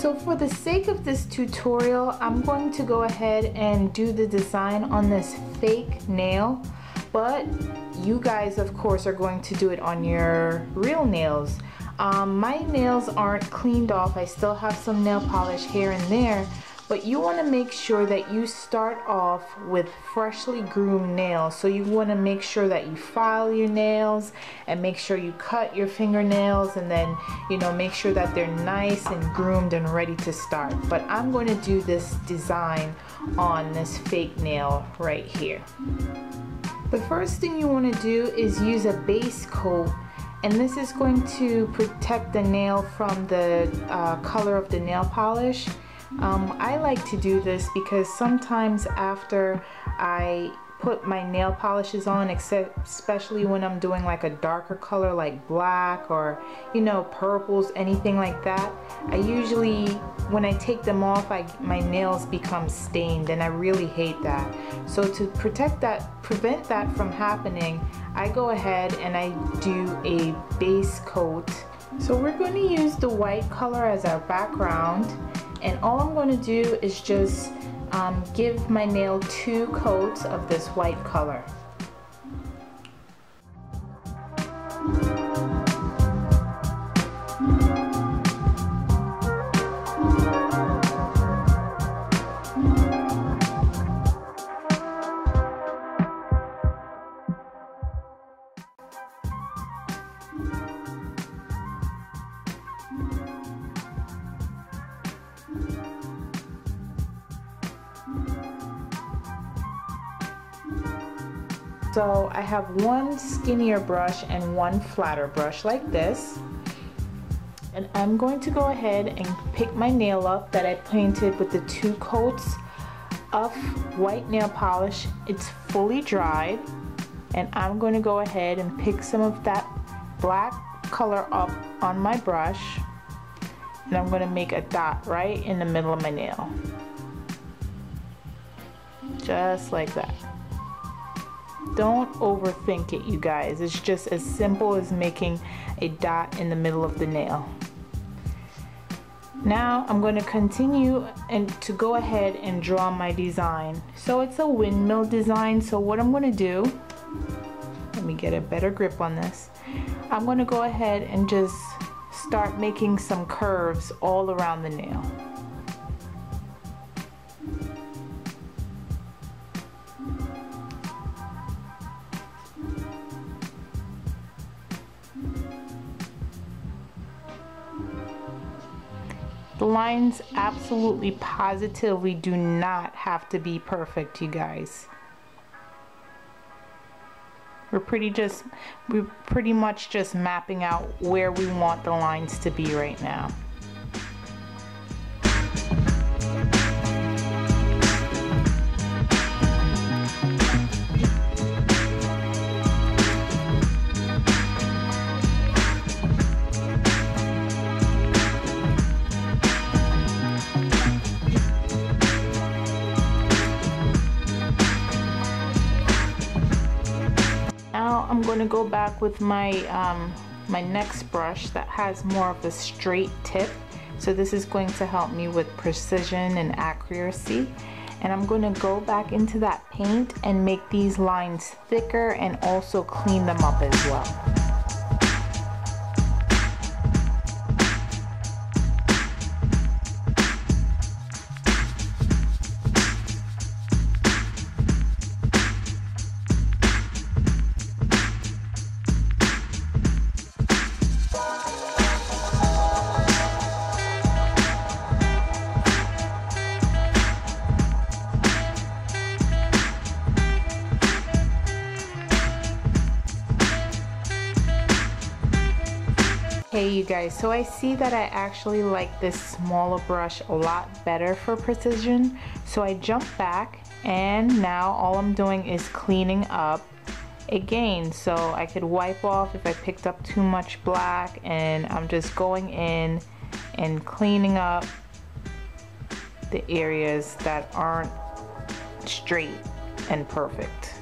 So for the sake of this tutorial, I'm going to go ahead and do the design on this fake nail, but you guys of course are going to do it on your real nails. Um, my nails aren't cleaned off, I still have some nail polish here and there, but you want to make sure that you start off with freshly groomed nails. So you want to make sure that you file your nails and make sure you cut your fingernails and then, you know, make sure that they're nice and groomed and ready to start. But I'm going to do this design on this fake nail right here. The first thing you want to do is use a base coat and this is going to protect the nail from the uh, color of the nail polish um, I like to do this because sometimes after I put my nail polishes on except especially when I'm doing like a darker color like black or you know purples anything like that I usually when I take them off I my nails become stained and I really hate that. So to protect that prevent that from happening I go ahead and I do a base coat. So we're going to use the white color as our background and all I'm going to do is just um, give my nail two coats of this white color. So I have one skinnier brush and one flatter brush like this. And I'm going to go ahead and pick my nail up that I painted with the two coats of white nail polish. It's fully dried. And I'm going to go ahead and pick some of that black color up on my brush. And I'm going to make a dot right in the middle of my nail. Just like that. Don't overthink it, you guys. It's just as simple as making a dot in the middle of the nail. Now I'm going to continue and to go ahead and draw my design. So it's a windmill design. So what I'm going to do, let me get a better grip on this. I'm going to go ahead and just start making some curves all around the nail. The lines absolutely positively do not have to be perfect, you guys. We're pretty just, we're pretty much just mapping out where we want the lines to be right now. I'm going to go back with my, um, my next brush that has more of a straight tip. So this is going to help me with precision and accuracy. And I'm going to go back into that paint and make these lines thicker and also clean them up as well. Hey you guys, so I see that I actually like this smaller brush a lot better for precision. So I jump back and now all I'm doing is cleaning up again. So I could wipe off if I picked up too much black and I'm just going in and cleaning up the areas that aren't straight and perfect.